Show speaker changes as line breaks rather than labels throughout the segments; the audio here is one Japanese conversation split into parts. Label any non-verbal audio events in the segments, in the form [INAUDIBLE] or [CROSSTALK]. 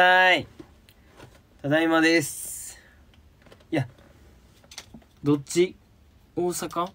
はい。ただいまです。いや、どっち？大阪？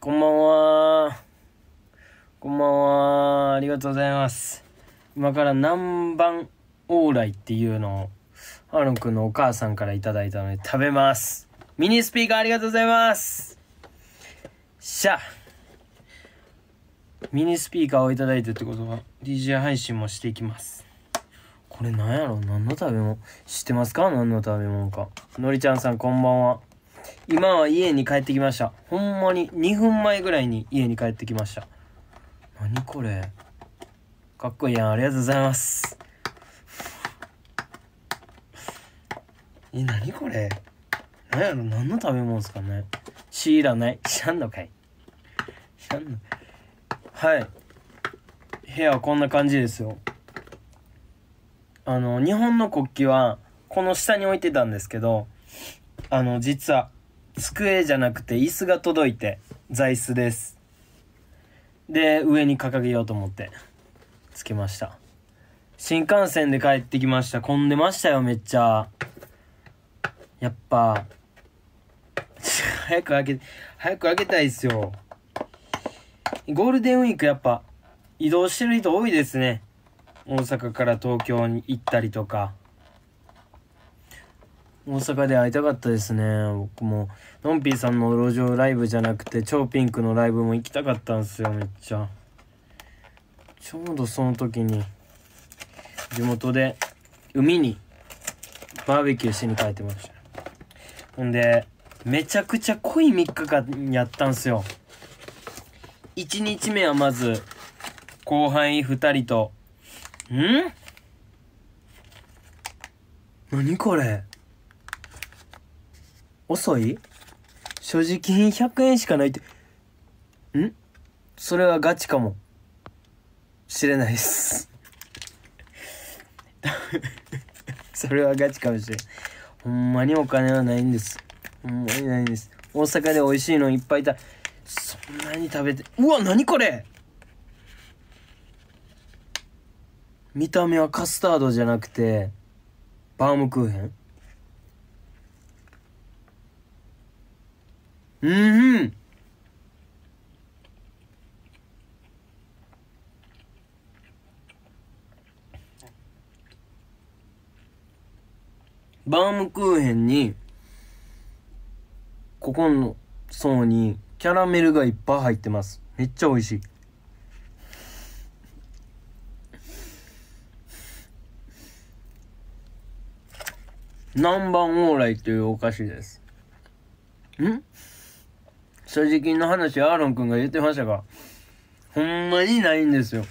こんばんは。こんばんは。ありがとうございます。今から南蛮往来っていうのを、ハーロン君のお母さんからいただいたので食べます。ミニスピーカーありがとうございます。しゃあ。ミニスピーカーをいただいてってことは DJ 配信もしていきます。これなんやろ？何の食べ物？知ってますか？何の食べ物か。のりちゃんさんこんばんは。今は家に帰ってきました。ほんまに2分前ぐらいに家に帰ってきました。何これ？かっこいいやん。ありがとうございます。え何これ？何やろ？何の食べ物ですかね？知らない。知らんのかい。知らんの。かいはい。部屋はこんな感じですよ。あの日本の国旗はこの下に置いてたんですけどあの実は机じゃなくて椅子が届いて座椅子です。で上に掲げようと思ってつけました。新幹線で帰ってきました。混んでましたよめっちゃ。やっぱ早く開け早く開けたいっすよ。ゴールデンウィークやっぱ移動してる人多いですね。大阪から東京に行ったりとか。大阪で会いたかったですね。僕も、のんぴーさんの路上ライブじゃなくて、超ピンクのライブも行きたかったんですよ、めっちゃ。ちょうどその時に、地元で海にバーベキューしに帰ってました。ほんで、めちゃくちゃ濃い3日間やったんすよ。1日目はまず後輩2人と。ん？何これ？遅い？所持金100円しかないって。ん？それはガチかも。しれないです。[LAUGHS] それはガチかもしれん。ほんまにお金はないんです。ほんまにないんです。大阪で美味しいのいっぱいいたそんなに食べてうわ何これ。見た目はカスタードじゃなくてバームクーヘン。うんバームクーヘンにここの層にキャラメルがいっぱい入ってます。めっちゃ美味しい。南蛮往来というお菓子です。ん？所持金の話アーロンくんが言ってましたがほんまにないんですよ。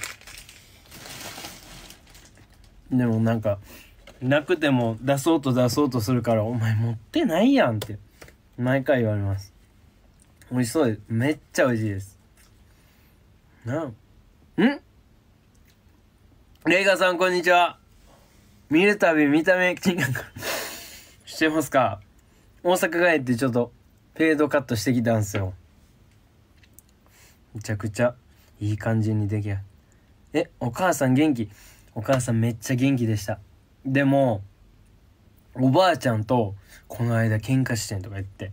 でもなんかなくても出そうと出そうとするからお前持ってないやんって毎回言われます。美味しそうです。めっちゃ美味しいです。なあ。ん？レイガさん、こんにちは。見るたび見た目金額してますか？大阪帰ってちょっとフェードカットしてきたんすよ。めちゃくちゃいい感じにできや。え、お母さん元気？お母さんめっちゃ元気でした。でも、おばあちゃんとこの間喧嘩してんとか言って、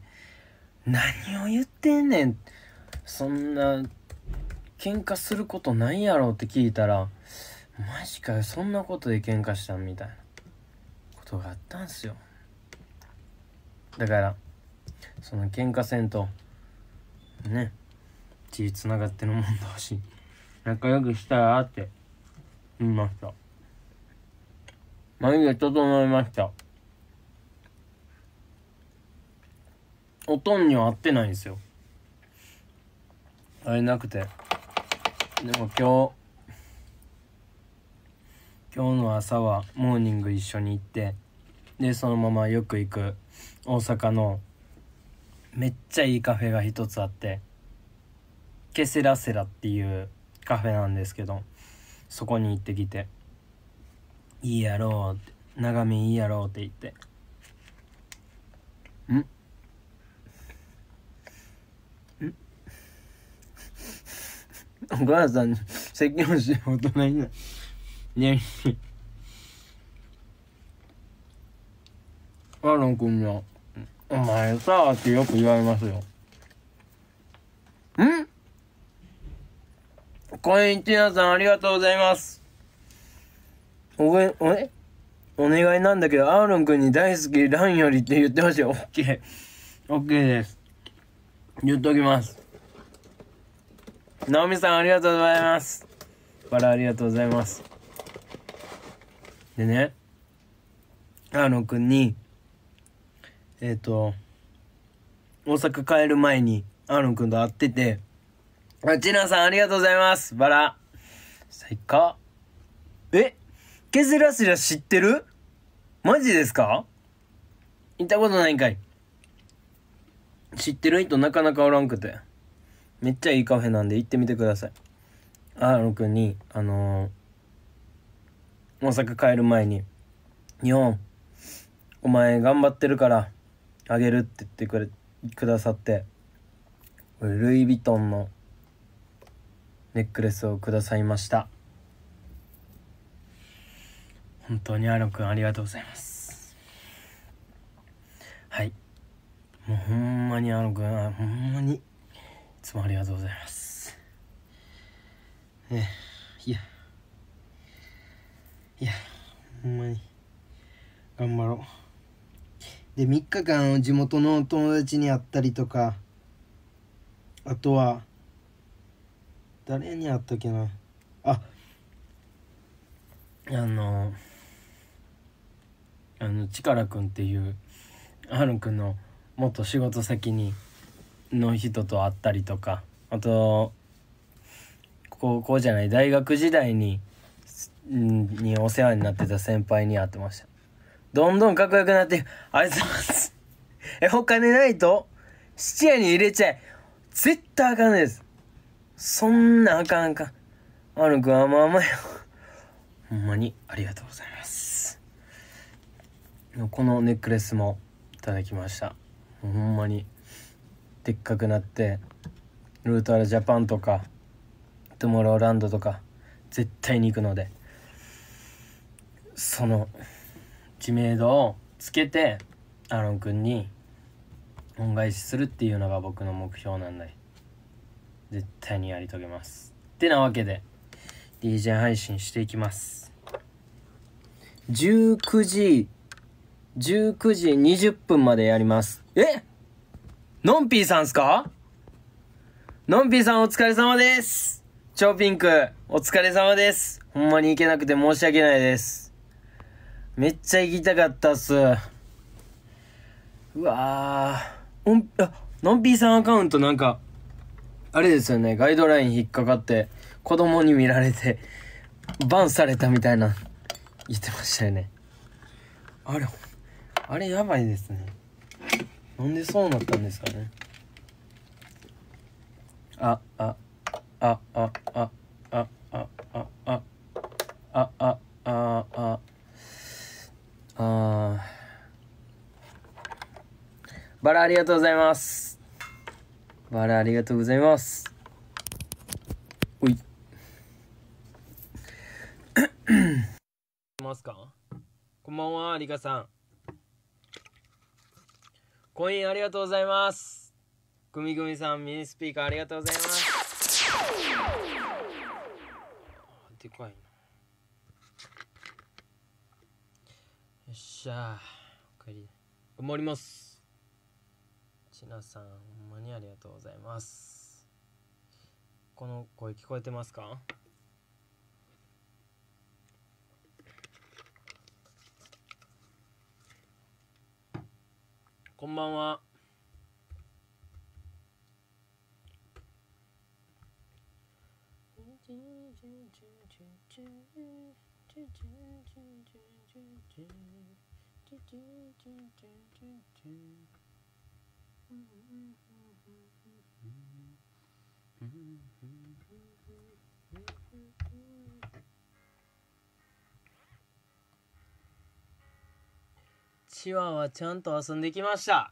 何を言ってんねん。そんな喧嘩することないやろって聞いたらマジかよそんなことで喧嘩したみたいなことがあったんすよ。だからその喧嘩せんとね血つながってるもんだし仲良くしたらって言いました眉毛整いました。おとんには会ってないんですよ。会えなくて。でも今日今日の朝はモーニング一緒に行ってでそのままよく行く大阪のめっちゃいいカフェが一つあってケセラセラっていうカフェなんですけどそこに行ってきて「いいやろう」って「眺めいいやろう」って言って。ん？お母さん説教して大人になねアーロン君には「お前さ」ってよく言われますよん？コインティナさんありがとうございますおげおえ？お願いなんだけど、アーロン君に大好きランよりって言ってほしい。オッケー。オッケーです。言っときます。ナオミさんありがとうございます。バラありがとうございます。でね、アーロン君に、えっ、と、大阪帰る前にアーロン君と会ってて、あ、チナさんありがとうございます。バラ。最高。えケセラセラ知ってる？マジですか？行ったことないんかい知ってる？人なかなかおらんくて。めっちゃいいカフェなんで行ってみてください。アーロン君に、あのー、大阪帰る前に、日本、お前頑張ってるから、あげるって言ってくれ、くださって、ルイ・ヴィトンのネックレスをくださいました。本当にアーロン君ありがとうございますはいもうほんまにアーロン君ほんまにもありがとうございます。えいや。いやほんまに。頑張ろう。で3日間地元の友達に会ったりとか。あとは誰に会ったっけな。ああのあのチカラくんっていうアーロンくんの元仕事先にの人と会ったりとかあと高校じゃない大学時代にんにお世話になってた先輩に会ってました。どんどんかっこよくなってありがとうございます。[LAUGHS] えお金ないと質屋に入れちゃえ絶対あかんです。そんなあかんあかん。アーロンくん甘々よ。ほんまにありがとうございます。このネックレスもいただきました。ほんまに。でっかくなってルートアルジャパンとかトゥモローランドとか絶対に行くのでその知名度をつけてアロンくんに恩返しするっていうのが僕の目標なんで絶対にやり遂げます。ってなわけで DJ 配信していきます。19時19時20分までやります。えっのんぴーさんすか？のんぴーさんお疲れ様です。超ピンクお疲れ様です。ほんまに行けなくて申し訳ないです。めっちゃ行きたかったっす。うわー。おんあのんぴーさんアカウントなんかあれですよね。ガイドライン引っかかって子供に見られてバンされたみたいな言ってましたよね。あれあれやばいですね。なんでそうなったんですかね？ああああああああああああああ。バラありがとうございます。バラありがとうございます。お [COUGHS] いますか？こんばんはリカさんコインありがとうございます。グミグミさんミニスピーカーありがとうございます。でかいな。よっしゃおかえり。頑張ります。ちなさんほんまにありがとうございます。この声聞こえてますか？こんばんは。チワワちゃんと遊んできました。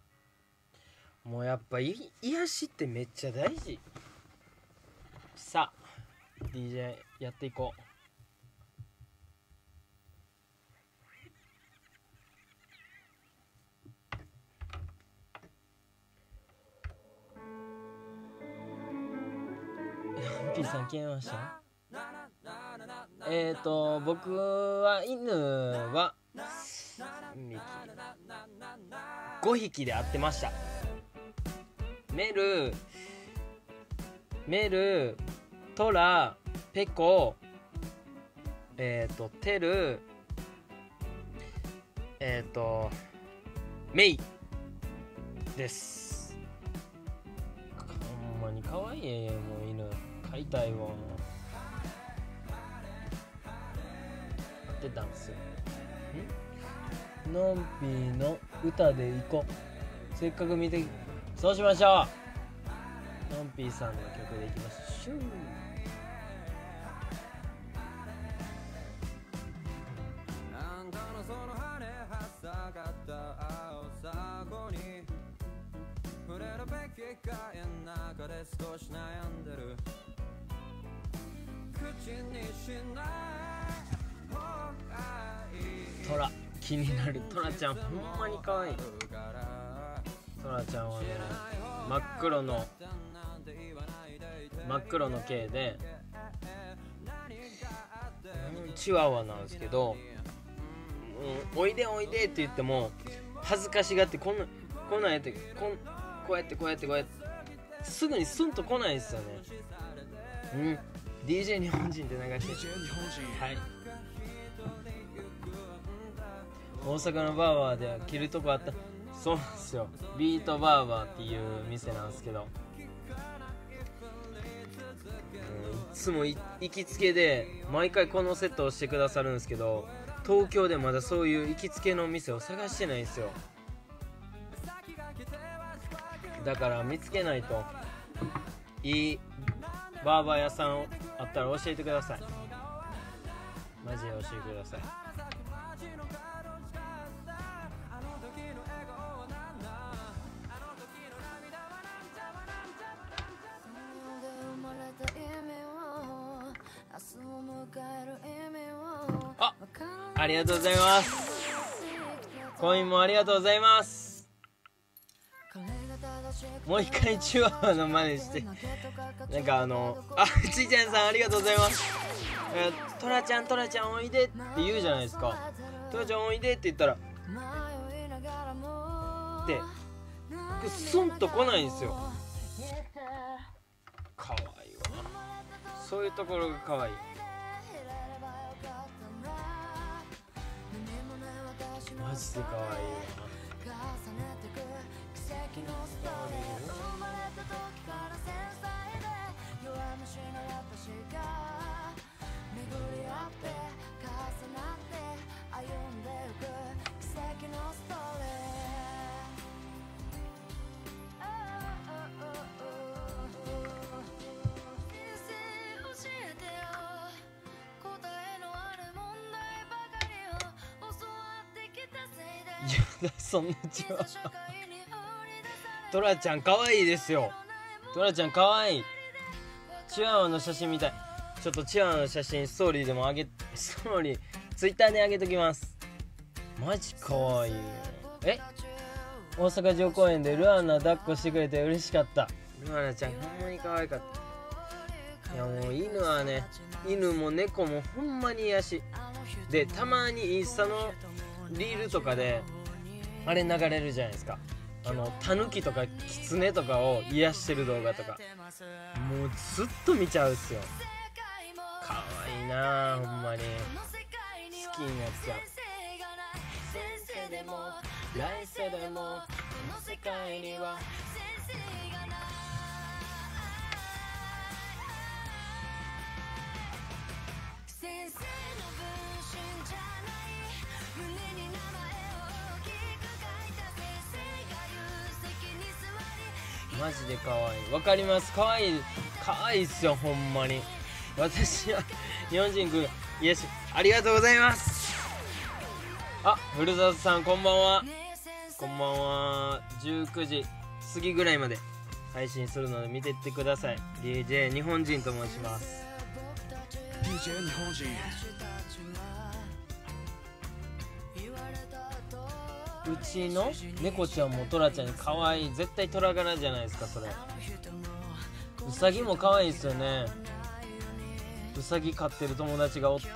もうやっぱい癒しってめっちゃ大事。さあ DJ やっていこう。[LAUGHS] ピーさん消えました？えっ、ー、と僕は犬は5匹で会ってました。メルメルトラペコえっ、ー、とテルえっ、ー、とメイです。ほんまに可愛いもう犬飼いたいわってたんすよ。ん？のんぴの歌でいこう。せっかく見てそうしましょう。のんぴーさんの曲でいきましょう触れるべきかや中で少し悩んでる。口にしない。トラ気になる。トラちゃんほんまに可愛い。トラちゃんはね真っ黒の真っ黒の毛でチワワなんですけど「おいでおいで」って言っても恥ずかしがってこんなこんなんやってこんこうやってこうやってこうやってすぐにスンと来ないんですよね。うん。DJ 日本人って流してはい大阪のバーバーでは着るとこあった。そうなんですよ。ビートバーバーっていう店なんですけど、うん、いつも行きつけで毎回このセットをしてくださるんですけど東京でまだそういう行きつけの店を探してないんですよ。だから見つけないといいバーバー屋さんあったら教えてください。マジで教えてください。あありがとうございます。コインもありがとうございます。もう一回チュアワの真似して。なんかあのあちいちゃんさんありがとうございます。トラちゃんトラちゃんおいでって言うじゃないですか。トラちゃんおいでって言ったらでスンと来ないんですよ。かわいいわ。そういうところがかわい。マジでかわい。いわのストーリー。生まれた時から繊細で弱虫の私がいやそんな違うトラちゃん可愛いですよ。トラちゃん可愛い。チワワの写真みたい。ちょっとチワワの写真ストーリーでもあげ [LAUGHS] ストーリーツイッターであげときます。マジ可愛い。え？大阪城公園でルアナ抱っこしてくれて嬉しかった。ルアナちゃんほんまに可愛かった。いやもう犬はね犬も猫もほんまに癒し。でたまにインスタのリールとかであれ流れるじゃないですか。あのタヌキとかキツネとかを癒してる動画とか。もうずっと見ちゃうっすよ。かわいいなほんまに。好きになっちゃう。先生でも来世でもこの世界には。先生の分マジで可愛い。わかります。可愛い可愛いっすよほんまに。私は日本人くん癒しありがとうございます。あ古澤さんこんばんは。こんばんは。19時過ぎぐらいまで配信するので見てってください。DJ 日本人と申します。
DJ 日本人。
うちの猫ちゃんもトラちゃんに可愛い絶対トラ柄じゃないですかそれ。うさぎも可愛いですよね。うさぎ飼ってる友達がおって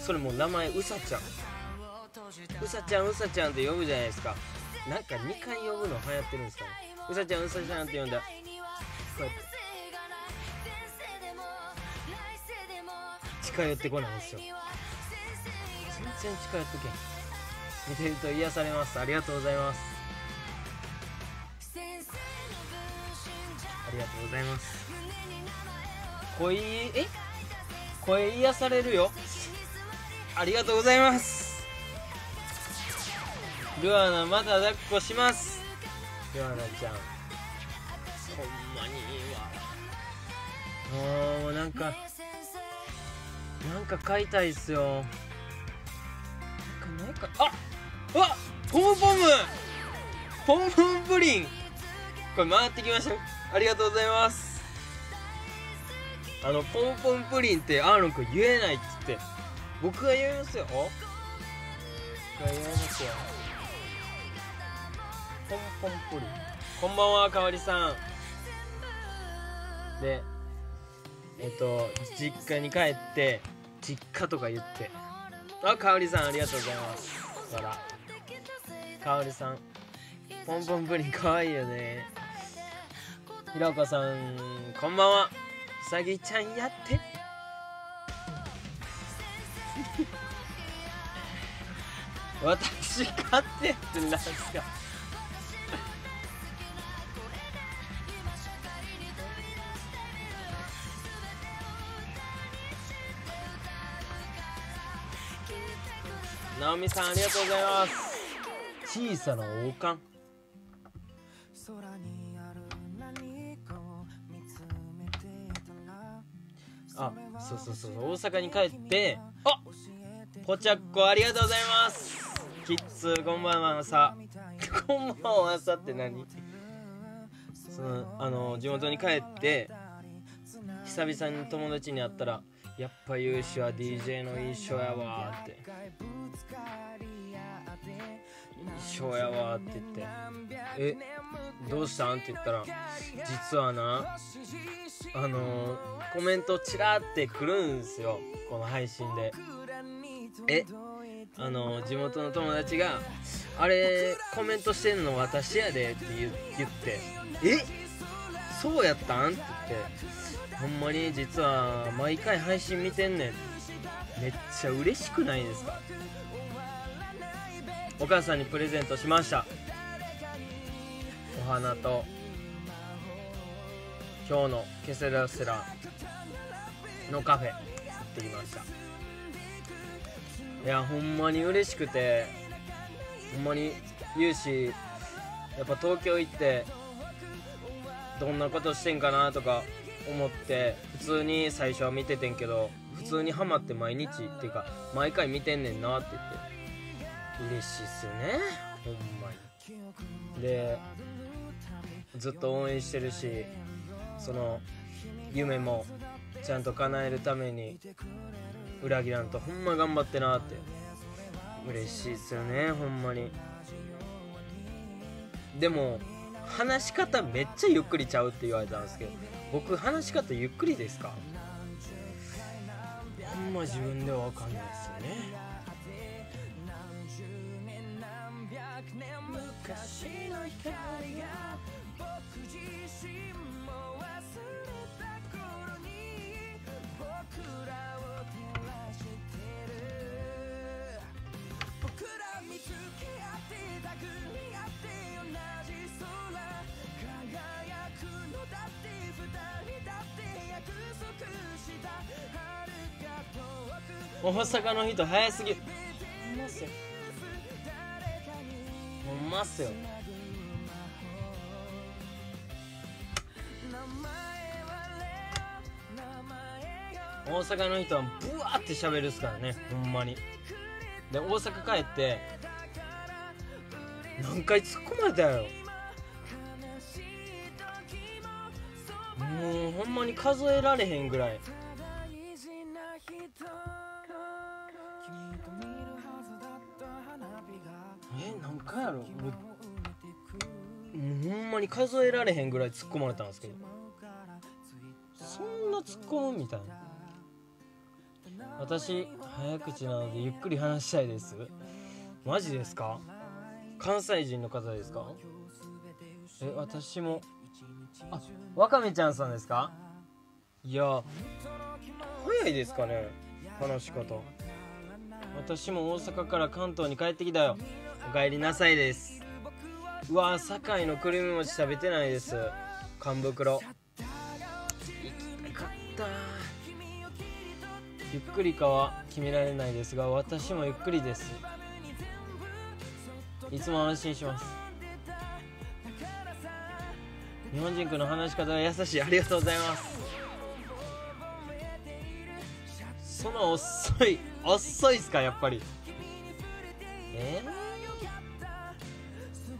それもう名前うさちゃん。うさちゃんうさちゃんって呼ぶじゃないですか。なんか2回呼ぶの流行ってるんですかね。うさちゃんうさちゃんって呼んだこう。やって近寄ってこないんですよ。全然近寄ってけん。見てると癒されます。ありがとうございます。ありがとうございます。声え？声癒されるよ。ありがとうございます。ルアナまた抱っこします。ルアナちゃん。ほんまにいいわ。もうなんかなんか買いたいっすよ。なんかないか。あっ！わポムポム。ポムポムプリン。これ回ってきました。ありがとうございます。あのポンポンプリンってアーロン君言えないっつって。僕が言いますよ。僕が言いますよ。ポンポンプリン。こんばんはかわりさん。でえっと実家に帰って実家とか言って。あかおりさんありがとうございます。ほらかおりさん。ポンポンプリンかわいいよね。ひろこさんこんばんは。うさぎちゃんやって。[LAUGHS] 私勝ってってなんすか。[LAUGHS] 直美さんありがとうございます。小さな王冠。
ある何かを見つめていたら
あそうそうそう大阪に帰ってあポチャッコありがとうございます。キッズこんばんはさ [LAUGHS] こんばんはさって何？そのあの地元に帰って久々に友達に会ったらやっぱ勇姿は DJ の一緒やわーって。一緒やわーって言って。えどうしたん？って言ったら実はなあのーコメントチラーって来るんですよこの配信で。えあのー地元の友達が「あれコメントしてんの私やで」って言って「え？そうやったん?」って言って。ほんまに実は毎回配信見てんねん。めっちゃ嬉しくないですか？お母さんにプレゼントしました。お花と今日のケセラセラのカフェ行ってきました。いやほんまに嬉しくてほんまに有志やっぱ東京行ってどんなことしてんかなとか思って普通に最初は見ててんけど普通にハマって毎日っていうか毎回見てんねんなって言って。嬉しいっすよねほんまに。でずっと応援してるしその夢もちゃんと叶えるために裏切らんとほんま頑張ってなって。嬉しいっすよねほんまに。でも話し方めっちゃゆっくりちゃうって言われたんですけど僕話し方ゆっくりですか？ほんま自分では分かんないですよね。昔の光が僕自身も忘れた頃に僕らを照らしてる。僕ら見つけ合ってたぐり合大阪の人早すぎ。るほんまっすよ。ほんまっすよ。大阪の人はブワーって喋るっすからねほんまに。で大阪帰って何回突っ込まれたやろ。もうほんまに数えられへんぐらい。え何回やろ？俺もうほんまに数えられへんぐらい突っ込まれたんですけど。そんな突っ込むみたいな。私早口なのでゆっくり話したいです。マジですか？関西人の方ですか？え私もあわかめちゃんさんですか？いや早いですかね話し方。私も大阪から関東に帰ってきたよ。お帰りなさいです。うわ堺のくるみ餅食べてないです。缶袋。行きたかった。ゆっくりかは決められないですが私もゆっくりです。いつも安心します。日本人君の話し方が優しい。ありがとうございます。その遅い遅いっすかやっぱり。え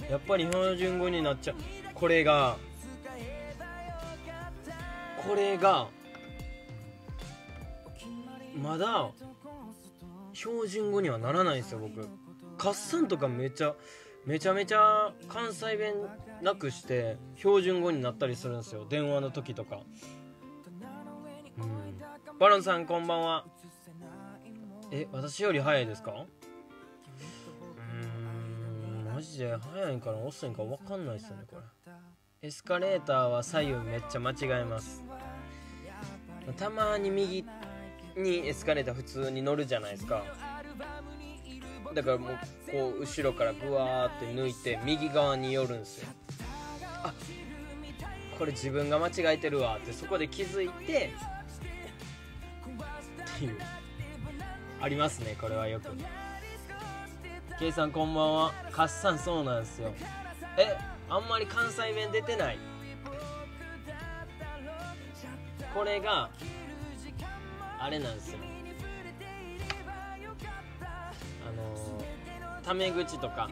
ー、やっぱり標準語になっちゃう。これがこれがまだ標準語にはならないんですよ僕。カッサンとかめちゃめちゃめちゃ関西弁なくして標準語になったりするんですよ。電話の時とか。うん。バロンさんこんばんは。え私より早いですか？うーんマジで早いんかな？遅いんか分かんないですよねこれ。エスカレーターは左右めっちゃ間違えます。たまに右にエスカレーター普通に乗るじゃないですか。だからもうこう後ろからブワーって抜いて右側に寄るんですよ。あこれ自分が間違えてるわってそこで気づいてっていう。ありますねこれはよく。K さんこんばんは。カッサンそうなんですよ。えあんまり関西弁出てない。これがあれなんですよ。あのタメ口とか。